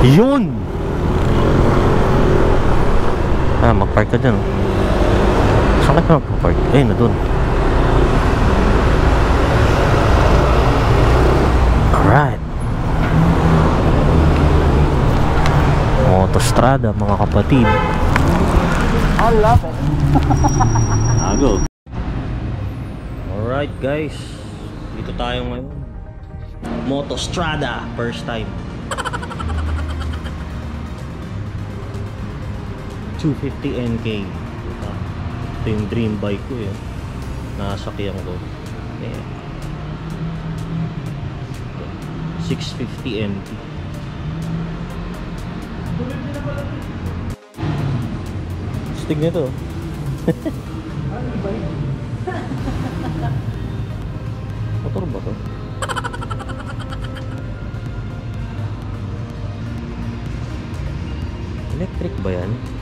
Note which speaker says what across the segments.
Speaker 1: Yun! Ah, mag-park ka dyan. oh. Saan ka mag-park? Eh, na dun. Alright. Autostrada, mga kapatid.
Speaker 2: I love it.
Speaker 1: Ago. Alright guys. Dito tayo ngayon. Motostrada. First time. 250 NK. Ito yung dream bike ko yun. Nasakyan ko. Ayan. 650 NK. Stig nito. Motor ba to? Electric ba yan?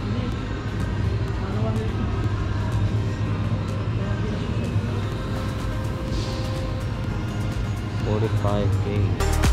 Speaker 1: 5 games.